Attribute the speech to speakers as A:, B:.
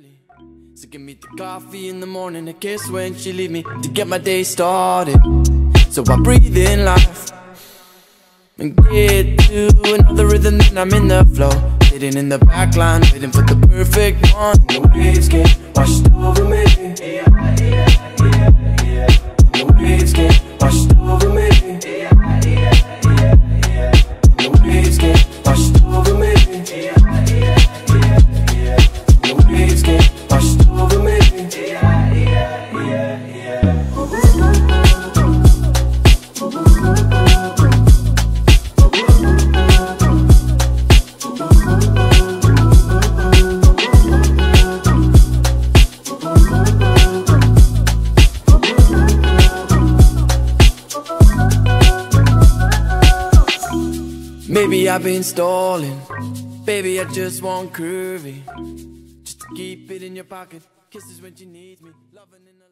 A: early. So give me the coffee in the morning, a kiss when she leave me to get my day started. So I breathe in life and get to another rhythm, then I'm in the flow. Sitting in the back line, waiting for the perfect one. The waves get washed over me. The waves get washed over me. The waves get washed over me. Maybe I've been stalling. Baby, I just want curvy. Just keep it in your pocket. Kisses when she needs me. Loving in the.